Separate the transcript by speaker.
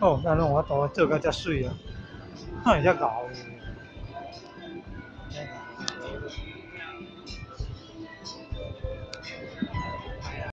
Speaker 1: 哦，那让我等会，这个再睡呀。看，一家搞的。